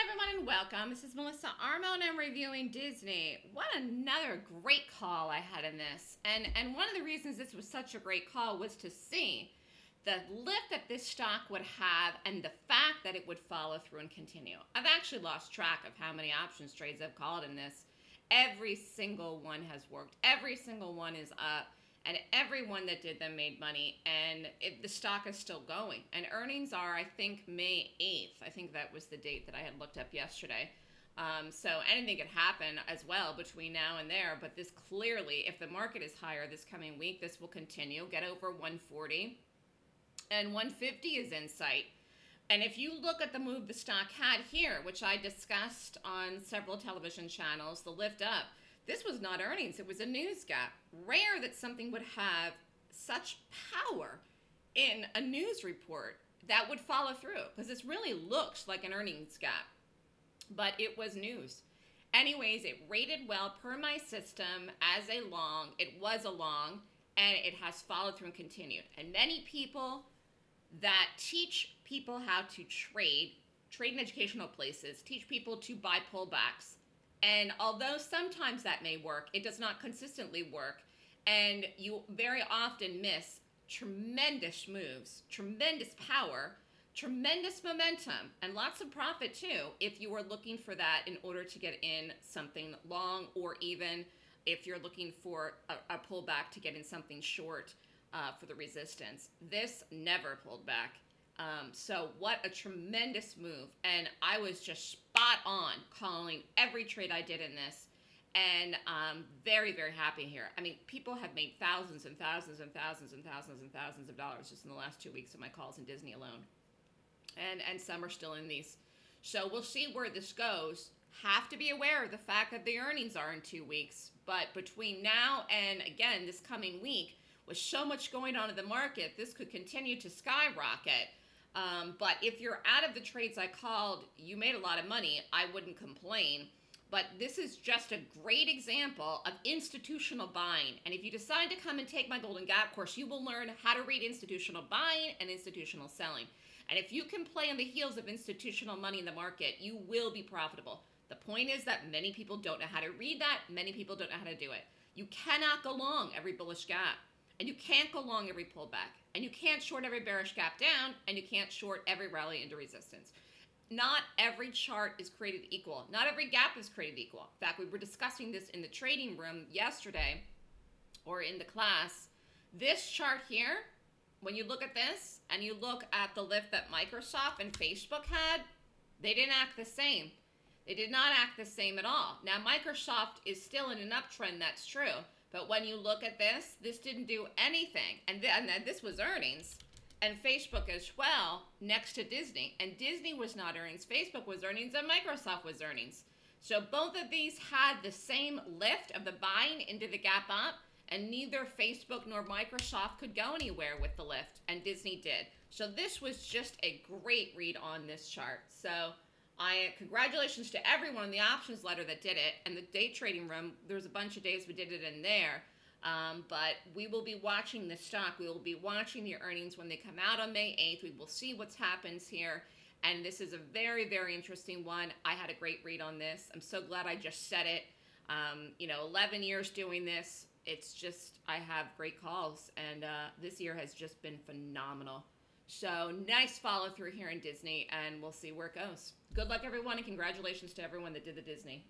everyone, and welcome. This is Melissa Armo, and I'm reviewing Disney. What another great call I had in this. And, and one of the reasons this was such a great call was to see the lift that this stock would have and the fact that it would follow through and continue. I've actually lost track of how many options trades I've called in this. Every single one has worked. Every single one is up and everyone that did them made money and it, the stock is still going. And earnings are i think may 8th i think that was the date that i had looked up yesterday. Um, so anything could happen as well between now and there but this clearly if the market is higher this coming week this will continue. Get over 140 and 150 is in sight. And if you look at the move the stock had here which i discussed on several television channels the lift up this was not earnings, it was a news gap. Rare that something would have such power in a news report that would follow through because this really looks like an earnings gap, but it was news. Anyways, it rated well per my system as a long. It was a long, and it has followed through and continued. And many people that teach people how to trade, trade in educational places, teach people to buy pullbacks, and although sometimes that may work, it does not consistently work. And you very often miss tremendous moves, tremendous power, tremendous momentum, and lots of profit too if you are looking for that in order to get in something long or even if you're looking for a, a pullback to get in something short uh, for the resistance. This never pulled back. Um, so what a tremendous move. And I was just spot on calling every trade I did in this. And um, very, very happy here. I mean, people have made thousands and thousands and thousands and thousands and thousands of dollars just in the last two weeks of my calls in Disney alone. And, and some are still in these. So we'll see where this goes. Have to be aware of the fact that the earnings are in two weeks. But between now and again, this coming week, with so much going on in the market, this could continue to skyrocket. Um, but if you're out of the trades I called, you made a lot of money. I wouldn't complain. But this is just a great example of institutional buying. And if you decide to come and take my Golden Gap course, you will learn how to read institutional buying and institutional selling. And if you can play on the heels of institutional money in the market, you will be profitable. The point is that many people don't know how to read that. Many people don't know how to do it. You cannot go long every bullish gap. And you can't go long every pullback. And you can't short every bearish gap down. And you can't short every rally into resistance. Not every chart is created equal. Not every gap is created equal. In fact, we were discussing this in the trading room yesterday or in the class. This chart here, when you look at this and you look at the lift that Microsoft and Facebook had, they didn't act the same. They did not act the same at all. Now, Microsoft is still in an uptrend, that's true. But when you look at this, this didn't do anything. And, and this was earnings. And Facebook as well, next to Disney. And Disney was not earnings. Facebook was earnings and Microsoft was earnings. So both of these had the same lift of the buying into the gap up. And neither Facebook nor Microsoft could go anywhere with the lift. And Disney did. So this was just a great read on this chart. So I congratulations to everyone in the options letter that did it and the day trading room. There's a bunch of days we did it in there. Um, but we will be watching the stock. We will be watching the earnings when they come out on May 8th. We will see what happens here. And this is a very, very interesting one. I had a great read on this. I'm so glad I just said it. Um, you know, 11 years doing this. It's just, I have great calls. And uh, this year has just been phenomenal. So nice follow through here in Disney, and we'll see where it goes. Good luck, everyone, and congratulations to everyone that did the Disney.